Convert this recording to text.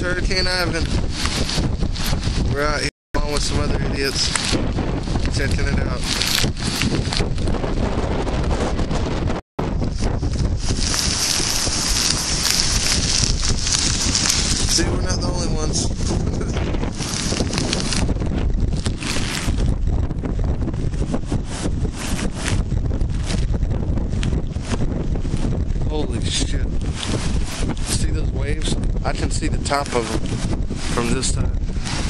Hurricane Ivan. We're out here along with some other idiots, checking it out. See, we're not the only ones. Holy shit. See those waves? I can see the top of them from this side.